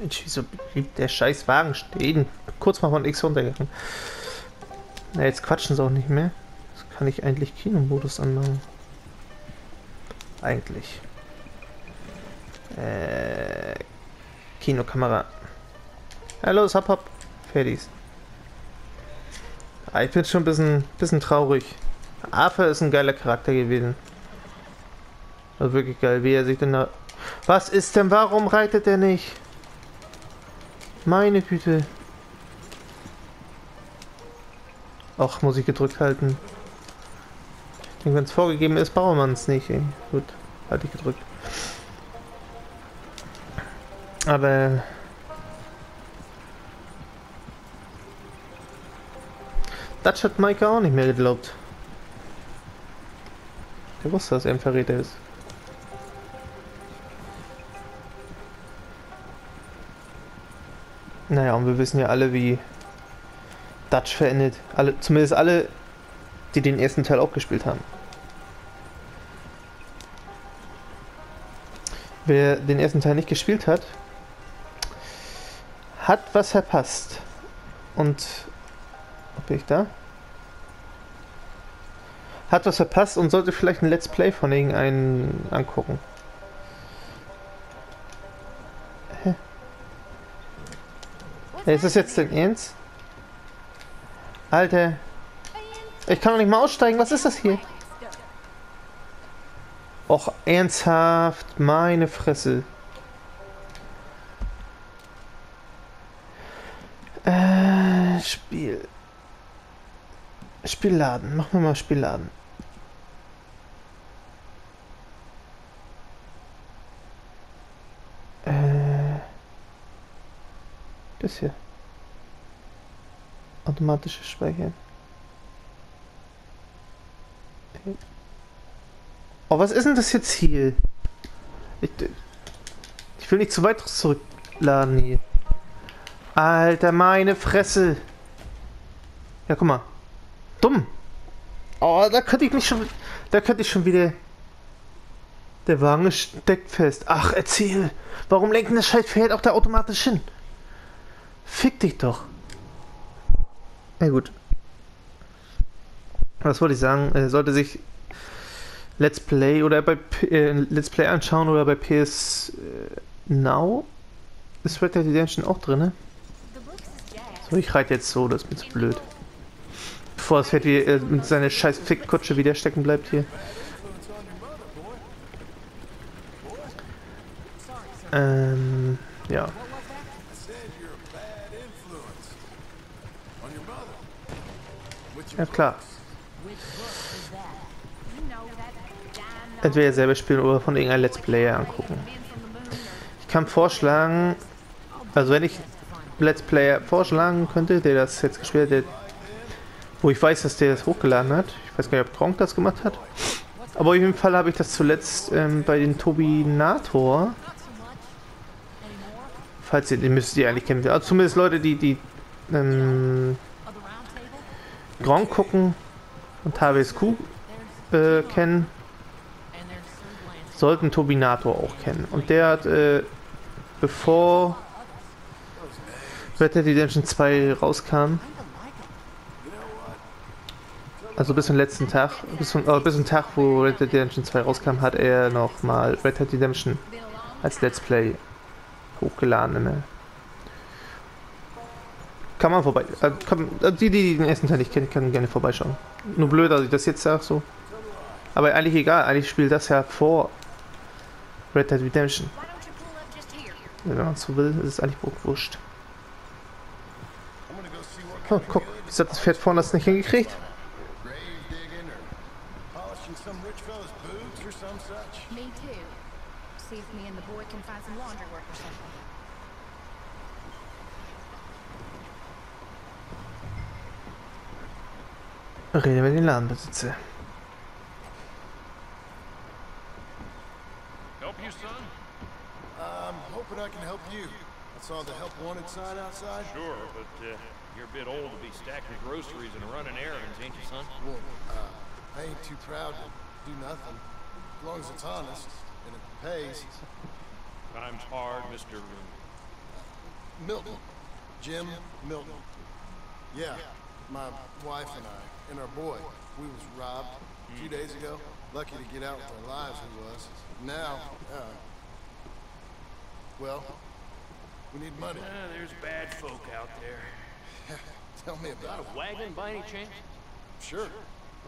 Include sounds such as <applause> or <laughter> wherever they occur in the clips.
Mensch, wieso blieb der scheiß Wagen stehen? Kurz mal von X runtergegangen. Na, jetzt quatschen sie auch nicht mehr. Jetzt kann ich eigentlich Kinomodus anmachen. Eigentlich. Äh, Kinokamera. Hallo, hopp, hopp. Fertig. Ah, ich bin schon ein bisschen, bisschen traurig. Arthur ist ein geiler Charakter gewesen. Also wirklich geil, wie er sich denn da... Was ist denn, warum reitet er nicht? Meine Güte. Ach, muss ich gedrückt halten. Ich denke, wenn es vorgegeben ist, braucht man es nicht. Ey. Gut, halte ich gedrückt. Aber... Das hat Maike auch nicht mehr geglaubt. Der wusste, dass er ein Verräter ist. Naja, und wir wissen ja alle, wie Dutch verendet. Alle, zumindest alle, die den ersten Teil auch gespielt haben. Wer den ersten Teil nicht gespielt hat, hat was verpasst. Und... Bin ich da? Hat was verpasst und sollte vielleicht ein Let's Play von irgendeinem angucken. Ist das jetzt denn ernst? Alter. Ich kann doch nicht mal aussteigen. Was ist das hier? Och, ernsthaft. Meine Fresse. Äh, Spiel. Spielladen. Machen wir mal Spielladen. Das hier. Automatisches Speichern. Oh, was ist denn das jetzt hier? Ich, ich will nicht zu weit zurückladen hier. Alter, meine Fresse. Ja, guck mal. Dumm. Oh, da könnte ich mich schon... Da könnte ich schon wieder... Der Wagen steckt fest. Ach, erzähl. Warum lenken das Schaltpferd auch da automatisch hin? Fick dich doch. Na gut. Was wollte ich sagen? Er sollte sich Let's Play oder bei P äh, Let's Play anschauen oder bei PS äh, Now. Ist Red Dead Redemption auch drin? So, ich reite jetzt so, das ist mir zu blöd. Bevor das Pferd wie, äh, mit seiner scheiß Fickkutsche wieder stecken bleibt hier. Ähm, ja. Ja klar. Entweder selber spielen oder von irgendeinem Let's Player angucken. Ich kann vorschlagen, also wenn ich Let's Player vorschlagen könnte, der das jetzt gespielt hat, wo ich weiß, dass der das hochgeladen hat. Ich weiß gar nicht, ob Gronk das gemacht hat. Aber auf jeden Fall habe ich das zuletzt ähm, bei den Tobinator. Falls ihr, den müsst ihr eigentlich kennen. Also zumindest Leute, die die ähm, Gronk gucken und HWSQ äh, kennen, sollten Turbinator auch kennen. Und der hat, äh, bevor Red Dead Redemption 2 rauskam, also bis zum letzten Tag, bis zum, äh, bis zum Tag, wo Red Dead Redemption 2 rauskam, hat er noch mal Red Dead Redemption als Let's Play hochgeladen. Ne? Kann man vorbei. Äh, kann, äh, die, die den ersten Teil nicht kennen, können gerne vorbeischauen. Nur blöd, dass ich das jetzt sage so. Aber eigentlich egal, eigentlich spielt das ja vor Red Dead Redemption. Wenn man so will, ist es eigentlich wurscht. Oh, guck, wieso hat das Pferd vorne das nicht hingekriegt? Me too. See if me and the boy can find some laundry work or something. Reden wir den Ladenbesitzer. Help you, son? I'm hoping I can help you. I saw the help wanted sign outside. Sure, but uh, you're a bit old to be stacking groceries and running errands, ain't you, son? Well, uh, I ain't too proud to do nothing. As long as it's honest and it pays. Time's hard, Mr. Milton. Jim Milton. Yeah, my wife and I, and our boy. We was robbed a few days ago. Lucky to get out with our lives, we was. Now, uh, well, we need money. Ah, there's bad folk out there. <laughs> Tell me about Got it. a wagon by any chance? Sure.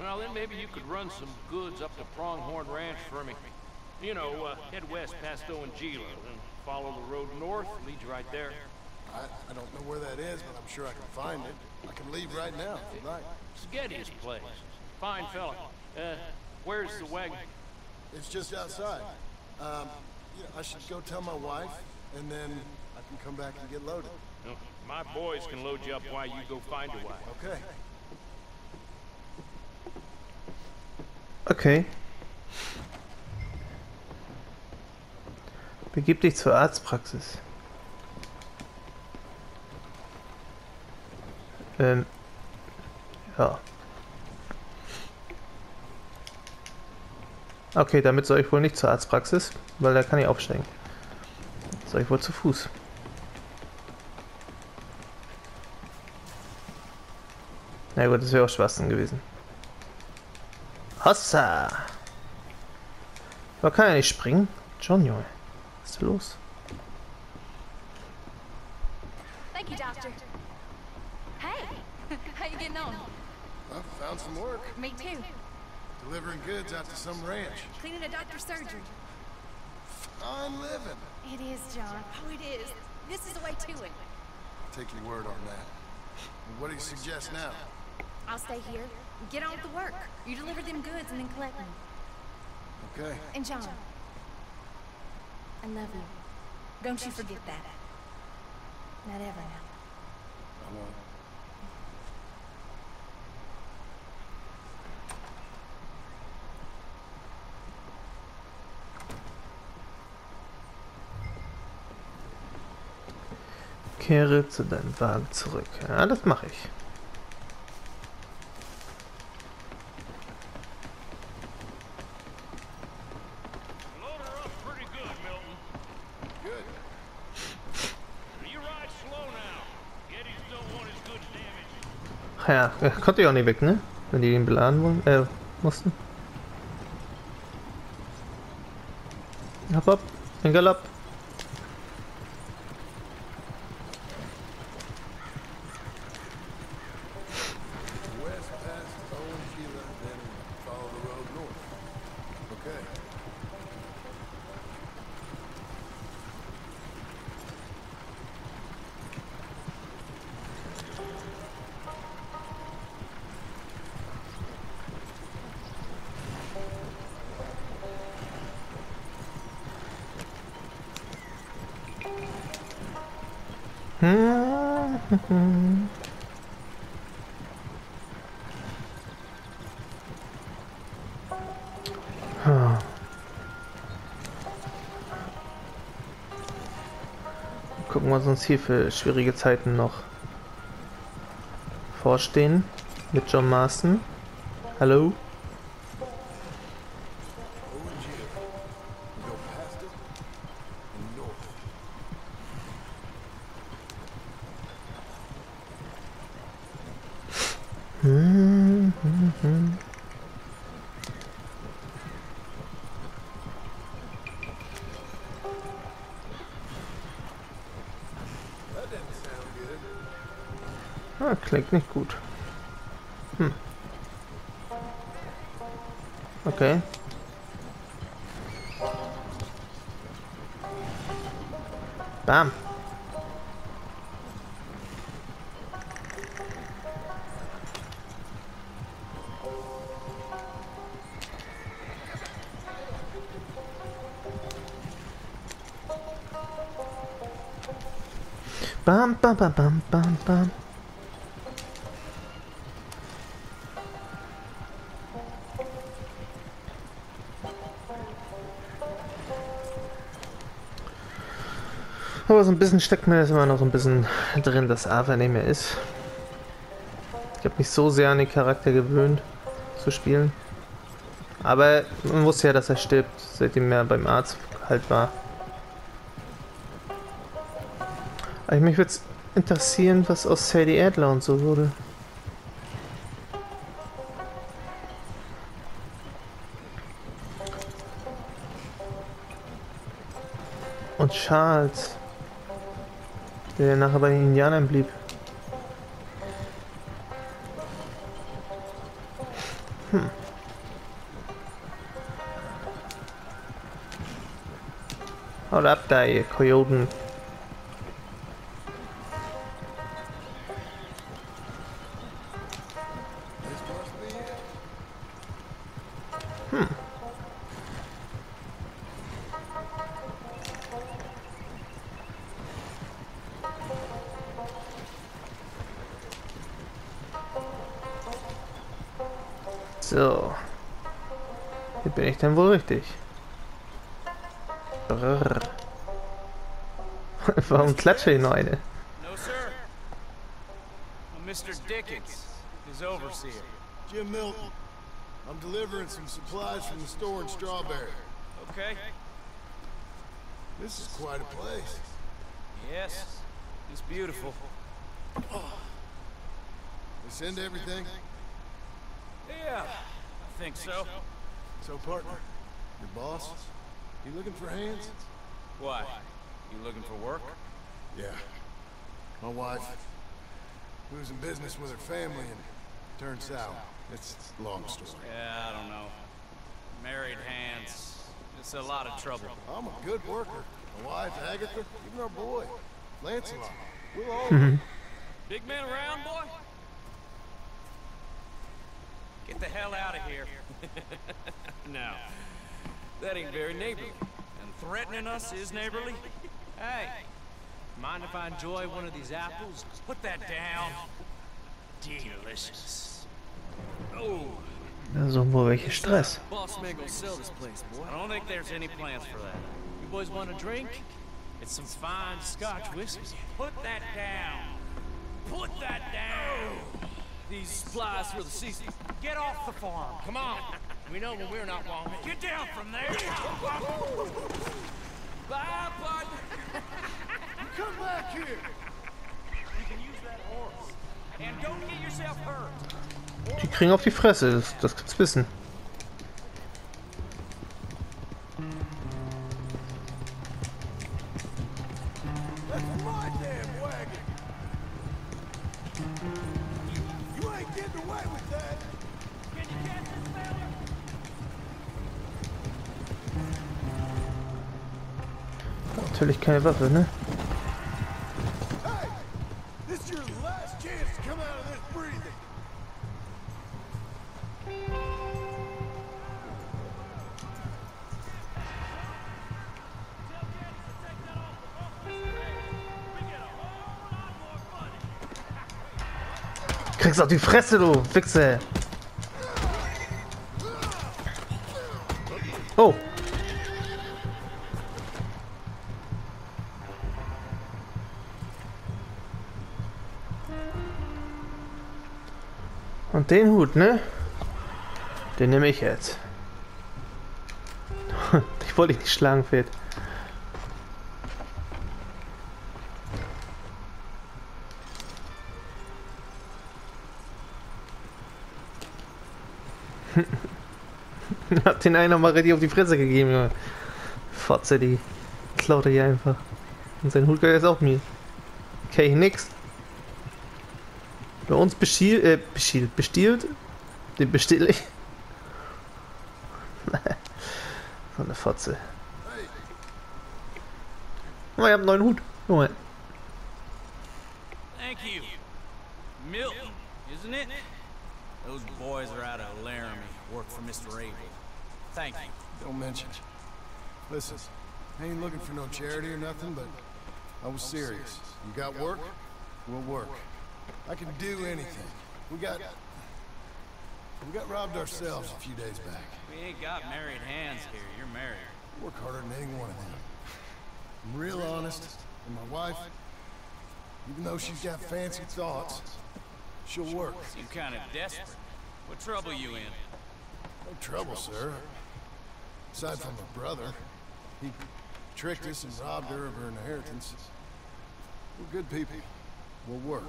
Well, then maybe you could run some goods up to Pronghorn Ranch for me. You know, uh, head west past Owen Gila, then follow the road north, leads you right there. I, I don't know where that is, but I'm sure I can find it. I can leave right now if you like. Sketty's place. Fine fella. Uh, where's the wagon? It's just outside. Um, yeah, I should go tell my wife, and then I can come back and get loaded. No, my boys can load you up while you go find a wagon. Okay. Okay. Begib dich zur Arztpraxis. Ähm. Ja. Okay, damit soll ich wohl nicht zur Arztpraxis, weil da kann ich aufsteigen. Soll ich wohl zu Fuß. Na gut, das wäre auch Schwachsinn gewesen. Hossa! Man kann ja nicht springen. John, Junge. Was ist los? Thank you, Doctor. Hey, <laughs> how you getting on? I found some work. Me too. Delivering goods out to some ranch. Cleaning a doctor's surgery. Fine living. It is, John. Oh, it is. This is the way to it. Take your word on that. What do you suggest now? I'll stay here. Get on with the work. You deliver them goods and then collect them. Okay. And John, I love you. Don't you forget that. Not ever now. I won't. Kehre zu deinem Wagen zurück. Ja, das mache ich. Ach ja, konnte ja auch nicht weg, ne? Wenn die ihn beladen wollen, äh, mussten. Hopp, hopp, in Galopp. Gucken, was uns hier für schwierige Zeiten noch vorstehen. Mit John Marston. Hallo? Klingt nicht gut. Hm. Okay. Bam. Bam, bam, bam, bam, bam, bam. So ein bisschen steckt mir das immer noch ein bisschen drin, dass Arthur nicht mehr ist. Ich habe mich so sehr an den Charakter gewöhnt zu spielen. Aber man wusste ja, dass er stirbt, seitdem er beim Arzt halt war. Aber mich würde es interessieren, was aus Sadie Adler und so wurde. Und Charles, der nachher bei den Indianern blieb. Haut ab da, ihr Kojoten. Denn wohl richtig. Brrr. <laughs> Warum klatsche ich noch eine? No, sir. I'm Mr. Dickens, his overseer. Jim Milton. I'm delivering some supplies from the store in Strawberry. Okay? This is quite a place. Yes. It's beautiful. They send everything? Yeah, I think so. So, partner, your boss, you looking for hands? Why? You looking for work? Yeah. My wife, we was in business with her family and turned south. It's a long story. Yeah, I don't know. Married hands. It's a lot of trouble. I'm a good worker. My wife, Agatha, even our boy, Lancelot. We'll all... <laughs> Big man around, boy? Get the hell out of here. <laughs> no. That ain't very neighborly. And threatening us is neighborly? <laughs> Hey, mind if I enjoy one of these apples? Put that down. Delicious. Oh, Also, wo welche Stress? Boss man gonna sell this place, boy. I don't think there's any plans for that. You boys want a drink? It's some fine Scotch whiskey. Put that down. Put that down. These supplies for the season. Get off the farm. Come on. We know when we're not wanted. Get down from there. <laughs> Bye, bud. <laughs> Come back here! You can use that horse. And don't get yourself hurt. Die kriegen auf die Fresse, das, das gibt's wissen. Natürlich keine Waffe, ne? Kriegst auf die Fresse, du Wichse! Oh! Den Hut, ne? Den nehme ich jetzt. <laughs> ich wollte dich nicht schlagen, Fett. <laughs> Hat den einen nochmal richtig auf die Fresse gegeben, Junge. Fotze, die klaut er hier einfach. Und sein Hut gehört jetzt auch mir. Okay, nix. Bei uns beschielt, äh, beschielt, bestiehlt. Den bestill ich. <laughs> so eine Fotze. Hey, Oh, ich hab einen neuen Hut. Junge. Thank you. Milton, isn't it? Those boys are out of Laramie. Work for Mr. Abel. Thank you. don't mention it. Listen, I ain't looking for no charity or nothing, but I was serious. You got work? We'll work. I can do anything. We got... We got robbed ourselves a few days back. We ain't got married hands here. You're married. Work harder than any one of them. I'm real honest, and my wife, even though she's got fancy thoughts, she'll work. Seem kind of desperate. What trouble you in? No trouble, sir. Aside from her brother, he tricked us and robbed her of her inheritance. We're good people. We'll work.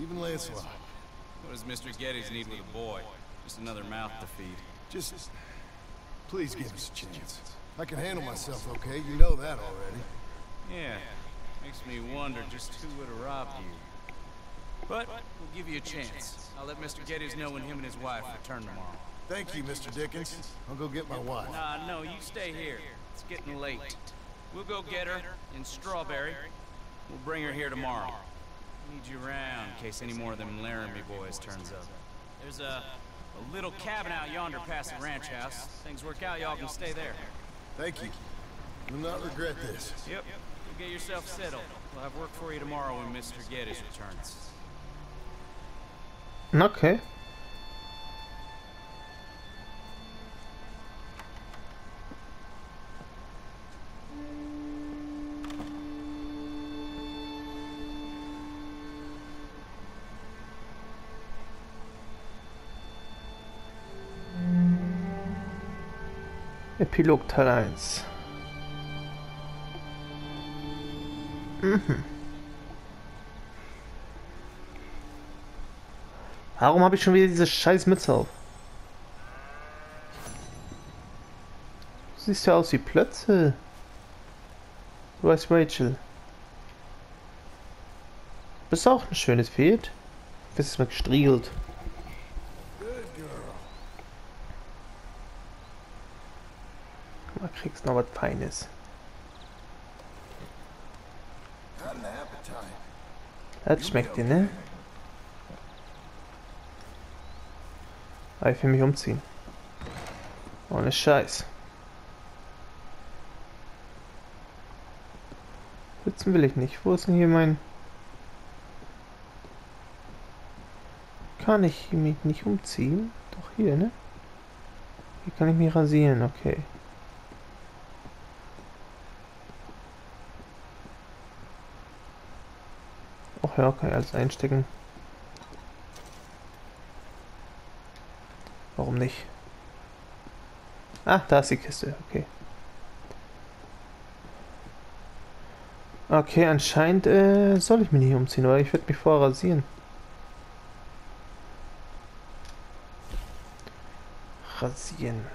Even Lancelot. What does Mr. Geddes need with a boy? Just another mouth to feed. Just... Please give us a chance. I can handle myself, okay? You know that already. Yeah, makes me wonder just who would have robbed you. But we'll give you a chance. I'll let Mr. Geddes know when him and his wife return tomorrow. Thank you, Mr. Dickens. I'll go get my wife. Nah, no, you stay here. It's getting late. We'll go get her in Strawberry. We'll bring her here tomorrow. Need you around in case any more of them Laramie boys turns up. There's a, a little cabin out yonder past the ranch house. Things work out, y'all can stay there. Thank you. You'll not regret this. Yep. You get yourself settled. We'll have work for you tomorrow when Mr. Geddes returns. Okay. Epilog Teil 1 Mhm. Warum habe ich schon wieder diese scheiß Mütze auf? Du siehst ja aus wie Plötze. Du heißt Rachel. Bist auch ein schönes Pferd. Bist mal gestriegelt. Da kriegst noch was Feines. Das schmeckt dir, ne? Ah, ich will mich umziehen. Ohne Scheiß. Sitzen will ich nicht. Wo ist denn hier mein... Kann ich mich nicht umziehen? Doch hier, ne? Hier kann ich mich rasieren, okay. Ja, kann ich alles einstecken. Warum nicht? Ah, da ist die Kiste, okay. Okay, anscheinend äh, soll ich mich nicht umziehen, oder? Ich werde mich vorher rasieren. Rasieren.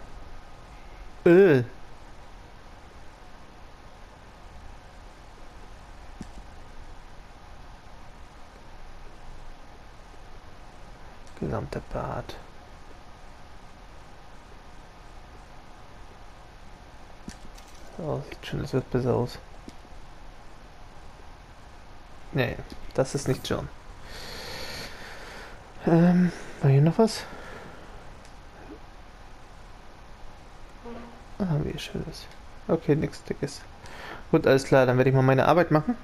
Öl. Gesamter Bart. Oh, sieht schon, das wird besser aus. Nee, das ist nicht John. Ähm, war hier noch was? Ah, wie schön ist. Okay, nichts Dickes. Gut, alles klar, dann werde ich mal meine Arbeit machen.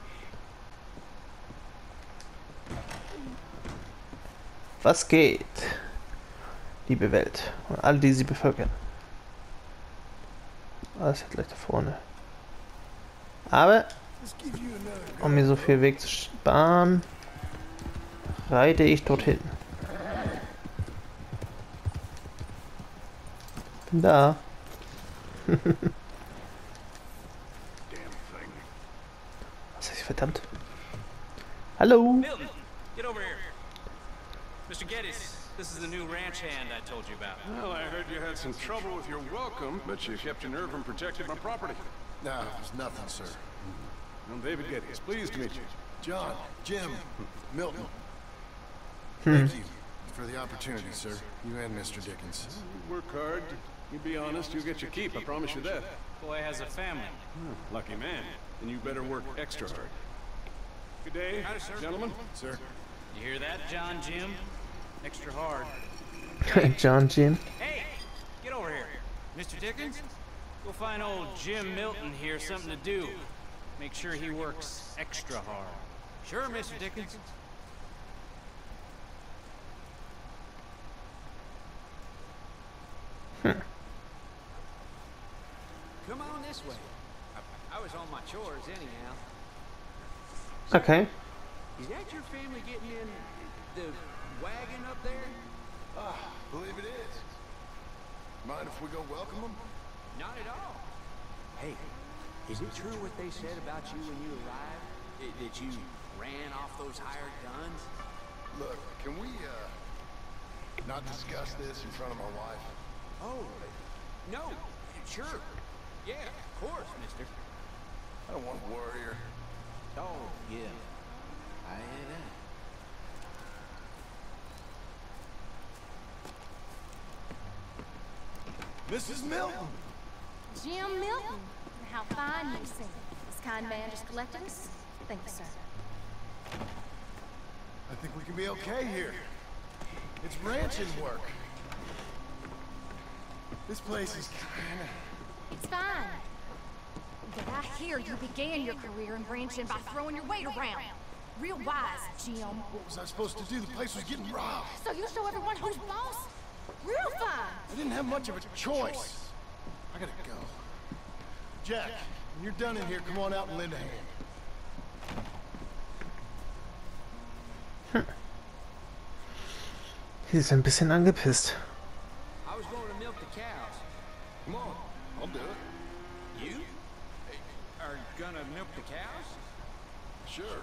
Was geht? Liebe Welt und alle, die sie bevölkern. Alles hat gleich da vorne. Aber, um mir so viel Weg zu sparen, reite ich dorthin. Bin da. <laughs> Was ist verdammt? Hallo? Milton. Mr. Geddes, this is the new ranch hand I told you about. Well, I heard you had some trouble with your welcome, but you kept your nerve and protected my property. No, it was nothing, sir. I'm David Geddes. Pleased to meet you. John, Jim, hmm. Milton. Hmm. Thank you for the opportunity, sir. You and Mr. Dickens. You work hard. You be honest, you'll get your keep. I promise you that. Boy has a family. Hmm, lucky man. And you better work extra hard. Good day, gentlemen. Sir, You hear that, John Jim? Extra hard. <laughs> John Jim. Hey, get over here. Mr. Dickens? Go find old Jim Milton here something to do. Make sure he works extra hard. Sure, Mr. Dickens. Hmm. Come on this way. I, I was on my chores anyhow. Okay. Is that your family getting in the wagon up there? Ah, believe it is. Mind if we go welcome them? Not at all. Hey, is it true what they said about you when you arrived? That- That you ran off those hired guns? Look, can we, uh, not discuss this in front of my wife? Oh, no, sure. Yeah, of course, mister. I don't want to worry her. Oh, yeah. I hear Mrs. Milton! Jim Milton. How fine you seem. This kind man just collected us? Thank you, sir. I think we can be okay here. It's ranching work. This place is kinda... It's fine. But I hear you began your career in ranching by throwing your weight around. Real wise, Jim. What was I supposed to do? The place was getting robbed. So you show everyone who's boss? Real fine. I didn't have much of a choice. I gotta go. Jack, when you're done in here, come on out and lend a hand. <laughs> Sie ist ein bisschen angepisst. I was going to milk the cows. Come on, I'll do it. You? Are gonna milk the cows? Sure.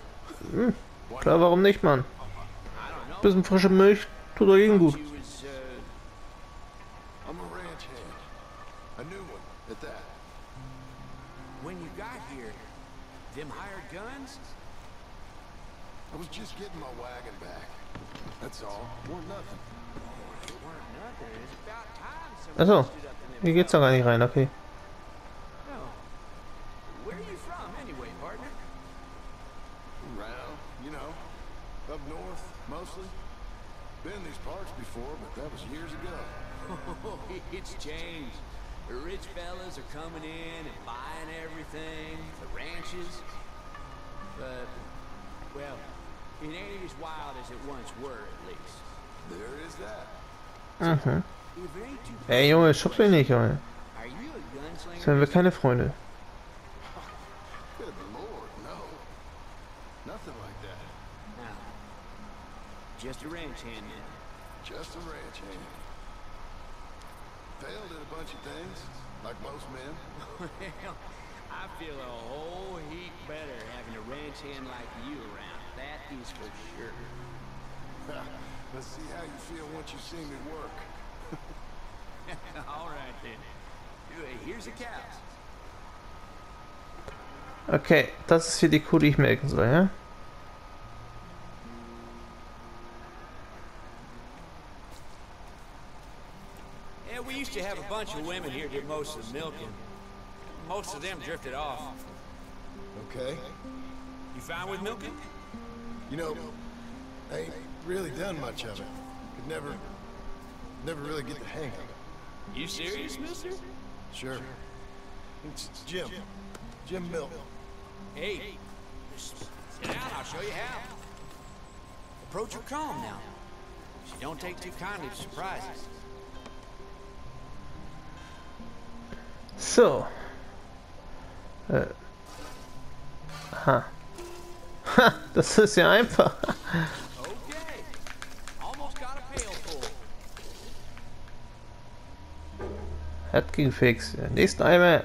Klar, warum nicht, Mann? Know. Bisschen frische Milch tut doch jedem gut. Them hired guns? I was just getting my wagon back. That's all. Weren't nothing. Oh, it Also, hier geht's doch gar nicht rein, okay. Up north, mostly. Been these parts before, but that was years ago. <laughs> Oh, it's changed. The rich fellas are coming in and buying everything, the ranches. But, well, it ain't as wild as it once were, at least. There is that. Mhm. If it ain't too Ey, Junge, schubst mich nicht, Junge. are you a gunslinger? Jetzt werden wir keine Freunde. Good lord, no. Nothing like that. No. Just a ranch hand, then. Just a ranch hand. Failed at a bunch of things, like most men. <laughs> Well, I feel a whole heap better having a ranch hand like you around. That is for sure. <laughs> Let's see how you feel once you see me work. <laughs> All right, then. Here's the cows. Okay, das ist hier die Kuh, die ich melken soll, ja? Yeah, we used to have a bunch of women here did most of the milking. Most of them drifted off. Okay. You fine with milking? You know, I ain't really done much of it. Could never, never really get the hang of it. You serious, mister? Sure. It's Jim. Jim Milton. Hey, sit down, I'll show you how. Approach her calm now. She don't take too kindly to surprises. So. Äh. Ha. Ha, das ist ja einfach. Okay. Almost got a pail full. Hat gefixt. Nächsten Eimer.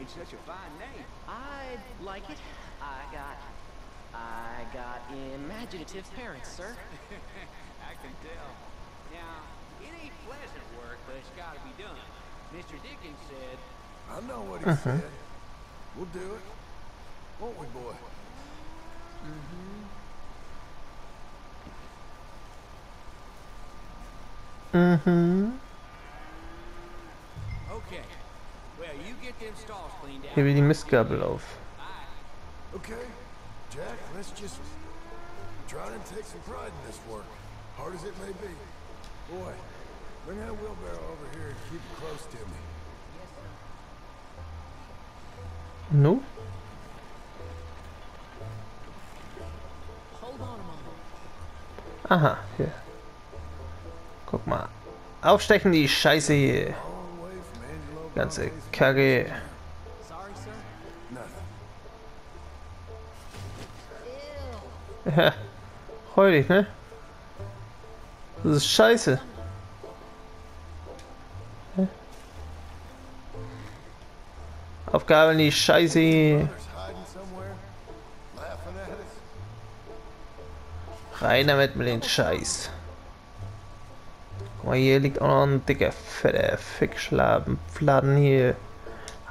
It's such a fine name. I like it. I got... I got imaginative parents, sir. <laughs> I can tell. Now, it ain't pleasant work, but it's got to be done. Mr. Dickens said, I know what he said. We'll do it. Won't we, boy? Mm-hmm. Mm-hmm. okay, out. Hebe die Mistgabel auf. Okay. Jack, let's just try and take some pride in this work, hard as it may be. Boy, bring that wheelbarrow over here and keep it close to me. No? Hold on a moment. Aha, hier. Guck mal. Aufstechen die Scheiße hier. Ganze Kacke. Ja. Dich, ne? Das ist scheiße. Aufgabe die Scheiße. Rein damit mit den Scheiß. Guck mal, hier liegt auch noch ein dicker, fetter Fickschladen. Hier.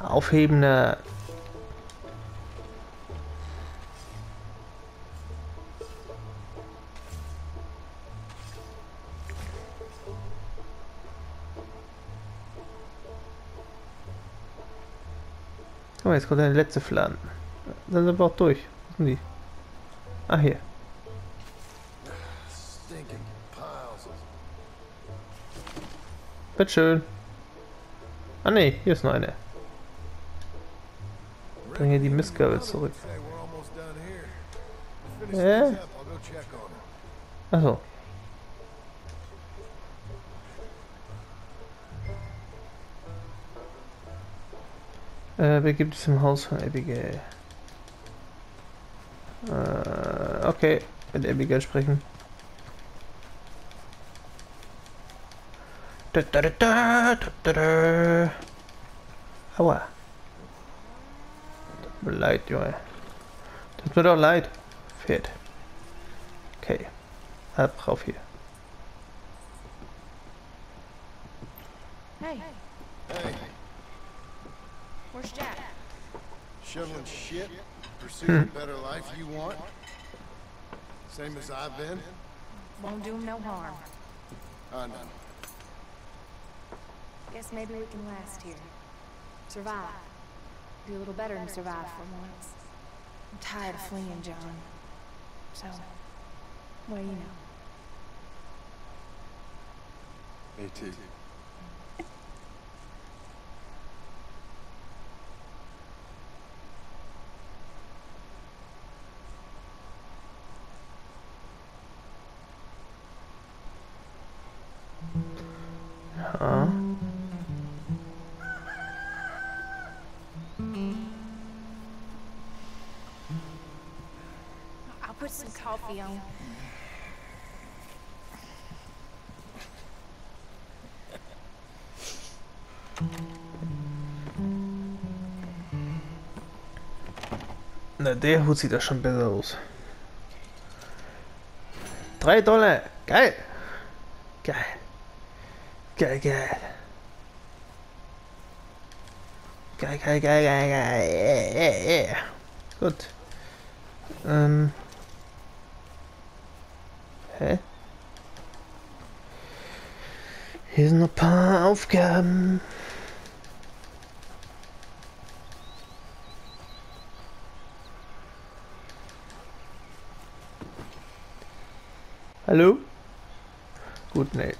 Aufhebender. Guck mal, jetzt kommt der letzte Fladen. Dann sind wir auch durch. Wo sind die? Ah, hier. Bitteschön. Ah ne, hier ist noch eine. Bring hier die Mistgabel zurück. Her. Achso. Äh, begibt es im Haus von Abigail. Äh, okay, mit Abigail sprechen. Da, da, da, da, da, da, da. Aua. Tut mir leid, Junge. Tut mir doch leid. Fehlt. Okay. Ab rauf hier. Hey, Hey, where's Jack? shoveling shit, pursuing hmm. a better life you want? Same as I've been? Won't do him no harm. I know. Guess maybe we can last here. Survive. Do a little better and survive for once. I'm tired of fleeing, John. So, what well, you know. Me too. Ja. Put some coffee on. Na, der Hut sieht ja schon besser aus. Drei Dollar. Geil. Geil. Geil, geil. Geil, geil, geil, geil, geil. Yeah, yeah. Gut. Ähm. Hä? Hier sind noch ein paar Aufgaben. Hallo? Gut, nee.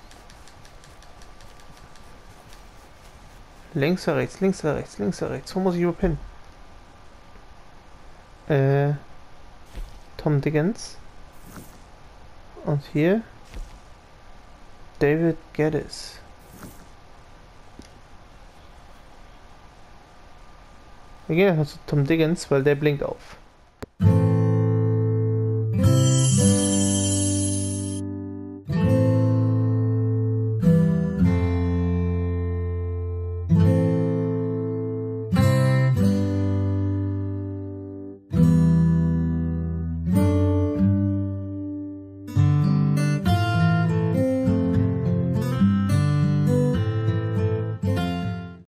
Links oder rechts, links oder rechts, links oder rechts. Wo muss ich überhaupt hin? Äh. Tom Dickens. Und hier. David Geddes. Wir gehen einfach zu Tom Dickens, weil der blinkt auf.